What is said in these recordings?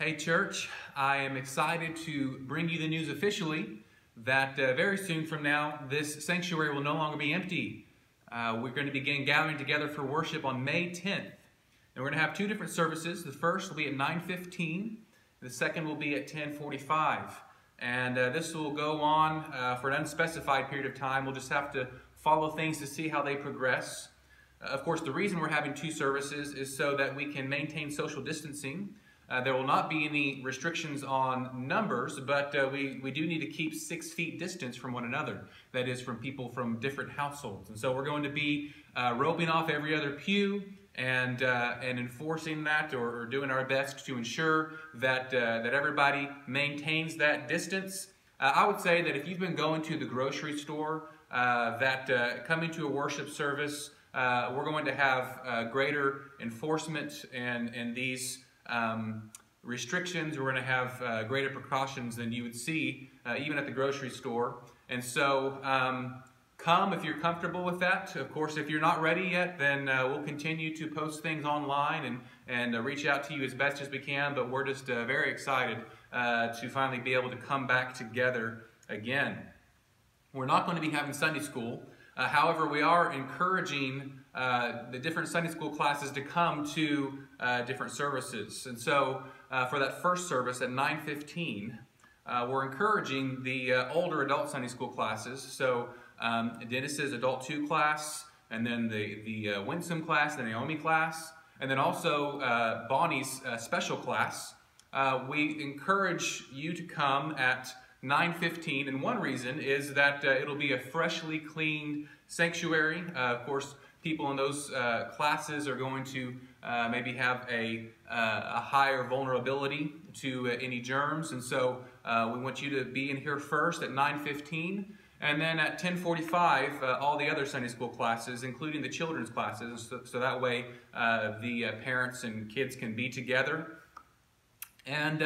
Hey, church, I am excited to bring you the news officially that uh, very soon from now, this sanctuary will no longer be empty. Uh, we're going to begin gathering together for worship on May 10th. And we're going to have two different services. The first will be at 9.15. The second will be at 10.45. And uh, this will go on uh, for an unspecified period of time. We'll just have to follow things to see how they progress. Uh, of course, the reason we're having two services is so that we can maintain social distancing uh, there will not be any restrictions on numbers, but uh, we, we do need to keep six feet distance from one another. That is, from people from different households. And so we're going to be uh, roping off every other pew and, uh, and enforcing that or, or, doing our best to ensure that, uh, that everybody maintains that distance. I would say that if you've been going to the grocery store, that coming to a worship service, we're going to have greater enforcement and, and these um, restrictions. We're going to have uh, greater precautions than you would see uh, even at the grocery store. And so um, come if you're comfortable with that. Of course, if you're not ready yet, then uh, we'll continue to post things online and, and uh, reach out to you as best as we can. But we're just uh, very excited uh, to finally be able to come back together again. We're not going to be having Sunday school. However, we are encouraging uh, the different Sunday school classes to come to uh, different services. And so uh, for that first service at 9.15, uh, we're encouraging the uh, older adult Sunday school classes. So um, Dennis's Adult 2 class, and then the, the Winsome class, the Naomi class, and then also Bonnie's special class. we encourage you to come at 9.15, and one reason is that it'll be a freshly cleaned sanctuary. of course, people in those uh, classes are going to uh, maybe have a, uh, a higher vulnerability to uh, any germs. And so uh, we want you to be in here first at 9.15. And then at 10.45, uh, all the other Sunday school classes, including the children's classes, so, so that way the parents and kids can be together. And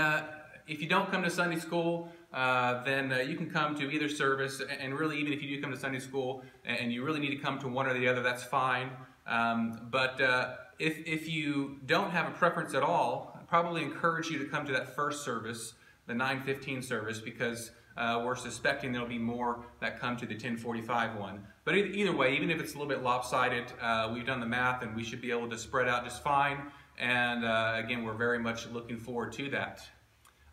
if you don't come to Sunday school, uh, then uh, you can come to either service. And really, even if you do come to Sunday school and you really need to come to one or the other, that's fine. Um, but uh, if, if you don't have a preference at all, I probably encourage you to come to that first service, the 915 service, because uh, we're suspecting there'll be more that come to the 1045 one. But either way, even if it's a little bit lopsided, uh, we've done the math and we should be able to spread out just fine. And uh, again, we're very much looking forward to that.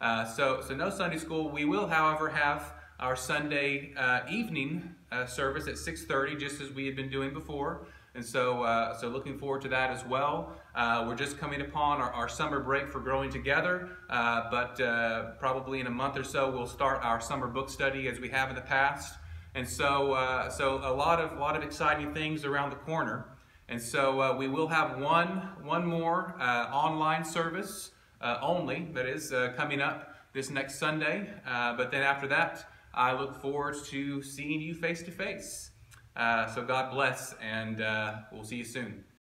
Uh, so, so no Sunday school. We will, however, have our Sunday uh, evening uh, service at 6.30, just as we had been doing before. And so, uh, so looking forward to that as well. Uh, we're just coming upon our, our, summer break for Growing Together, but probably in a month or so, we'll start our summer book study as we have in the past. And so, so a lot of, a lot of exciting things around the corner. And so we will have one, one more online service only that is uh, coming up this next Sunday. Uh, but then after that, I look forward to seeing you face to face. So God bless, and we'll see you soon.